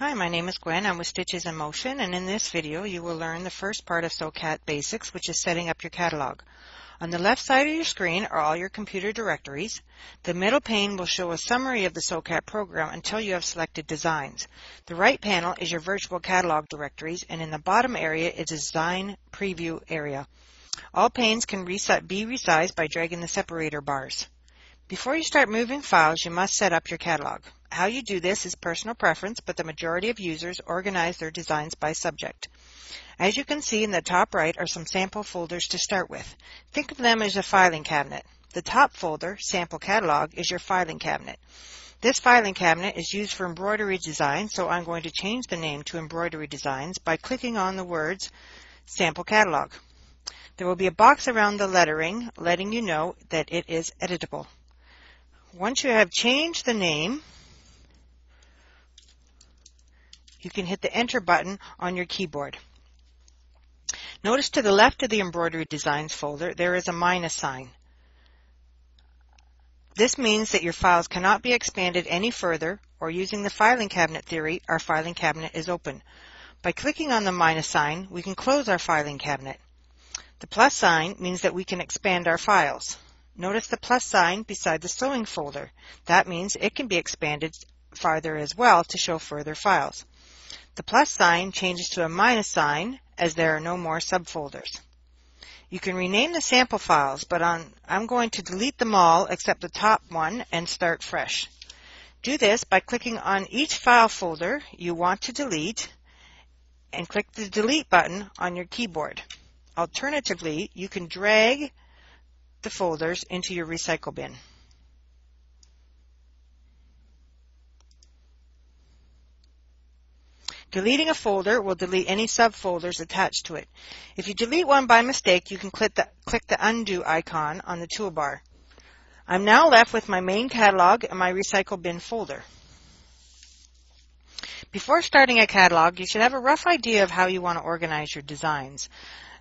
Hi, my name is Gwen. I'm with Stitches in Motion, and in this video you will learn the first part of SewCat Basics, which is setting up your catalog. On the left side of your screen are all your computer directories. The middle pane will show a summary of the SewCat program until you have selected Designs. The right panel is your virtual catalog directories, and in the bottom area is a Design Preview area. All panes can be resized by dragging the separator bars. Before you start moving files, you must set up your catalog. How you do this is personal preference, but the majority of users organize their designs by subject. As you can see in the top right are some sample folders to start with. Think of them as a filing cabinet. The top folder, Sample Catalog, is your filing cabinet. This filing cabinet is used for embroidery design, so I'm going to change the name to Embroidery Designs by clicking on the words Sample Catalog. There will be a box around the lettering letting you know that it is editable. Once you have changed the name, you can hit the Enter button on your keyboard. Notice to the left of the Embroidery Designs folder, there is a minus sign. This means that your files cannot be expanded any further, or using the filing cabinet theory, our filing cabinet is open. By clicking on the minus sign, we can close our filing cabinet. The plus sign means that we can expand our files. Notice the plus sign beside the sewing folder. That means it can be expanded farther as well to show further files. The plus sign changes to a minus sign as there are no more subfolders. You can rename the sample files, but on, I'm going to delete them all except the top one and start fresh. Do this by clicking on each file folder you want to delete and click the delete button on your keyboard. Alternatively, you can drag the folders into your recycle bin. Deleting a folder will delete any subfolders attached to it. If you delete one by mistake, you can click the, click the undo icon on the toolbar. I'm now left with my main catalog and my recycle bin folder. Before starting a catalog, you should have a rough idea of how you want to organize your designs.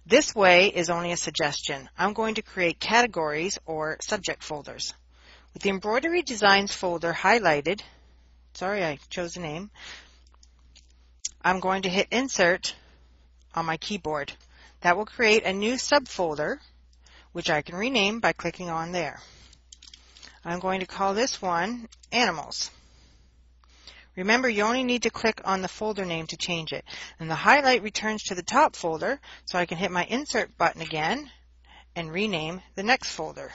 This way is only a suggestion. I'm going to create categories or subject folders. With the Embroidery Designs folder highlighted, sorry I chose a name, I'm going to hit Insert on my keyboard. That will create a new subfolder, which I can rename by clicking on there. I'm going to call this one Animals. Remember, you only need to click on the folder name to change it. And the highlight returns to the top folder, so I can hit my Insert button again and rename the next folder.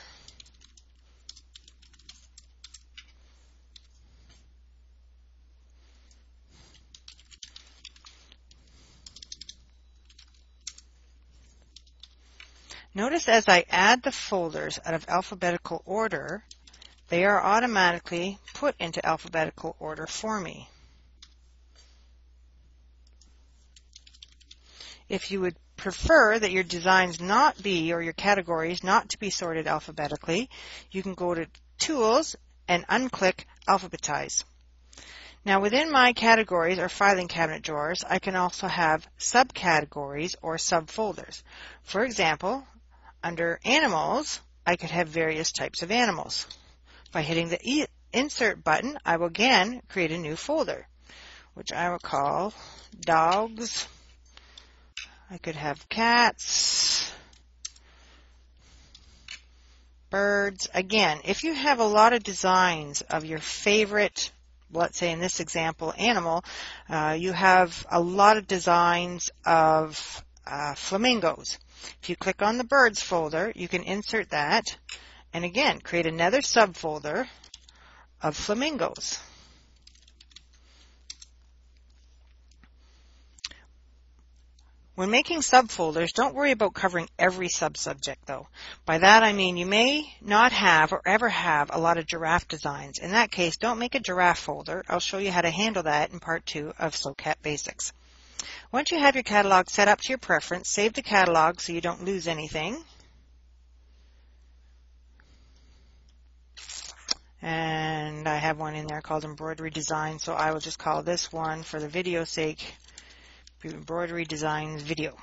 Notice as I add the folders out of alphabetical order, they are automatically put into alphabetical order for me. If you would prefer that your designs not be, or your categories not to be sorted alphabetically, you can go to Tools and unclick Alphabetize. Now within my categories or filing cabinet drawers, I can also have subcategories or subfolders. For example, under Animals, I could have various types of animals. By hitting the Insert button, I will again create a new folder, which I will call Dogs. I could have cats, birds. Again, if you have a lot of designs of your favorite, let's say in this example, animal, uh, you have a lot of designs of uh, flamingos. If you click on the birds folder, you can insert that and again, create another subfolder of flamingos. When making subfolders, don't worry about covering every subsubject though. By that I mean you may not have or ever have a lot of giraffe designs. In that case, don't make a giraffe folder. I'll show you how to handle that in part two of SewCat Basics. Once you have your catalog set up to your preference, save the catalog so you don't lose anything. and I have one in there called embroidery design so I will just call this one for the video sake. Embroidery designs video.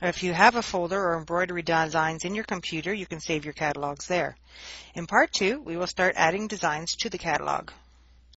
If you have a folder or embroidery designs in your computer you can save your catalogs there. In part two we will start adding designs to the catalog